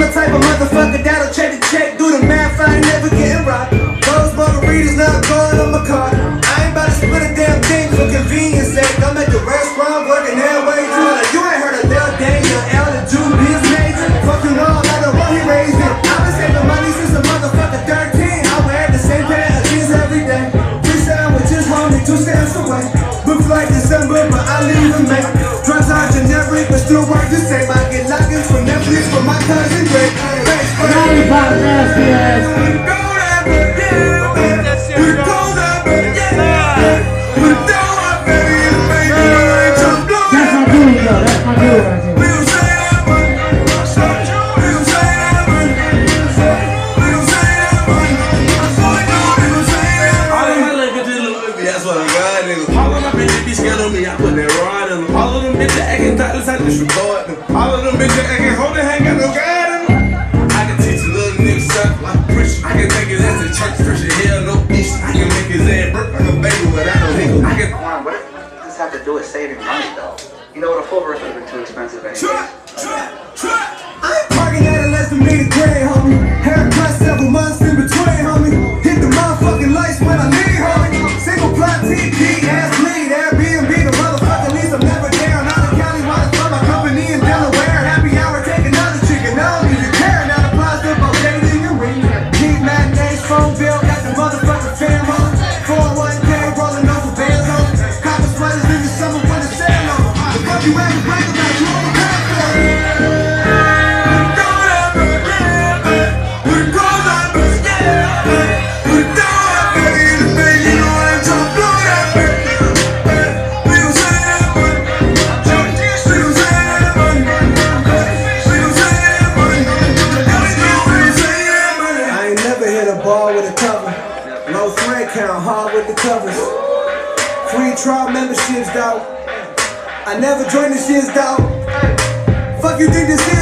I'm the type of motherfucker that'll check the check, for nasty ass. That's my dude, though. That's my dude right there. All of them. Bitches acting thoughtless, I disregard them. All of them bitches acting holy, ain't got no God preacher, hell no bitch. I can make his ass burp like a baby without no nigga. I can on, what does this have to do with saving money, though? You know what, a full verse would have been too expensive anyway. I ain't parking at a less than meter gray, homie. Haircut several months in between, homie. Hit the motherfucking lights when I need, homie. Single plot TP, ass lead, Airbnb, the motherfucking lease. I'm never there. I'm out of Cali, why the fuck my company in Delaware? Happy hour, take another chicken. I don't even care. Now the plot's up on dating your ring. Keep matinees, phone bill, a ball with a cover. Low thread count, hard with the covers. Free trial memberships, though. I never joined the shits, though. Fuck you think this is,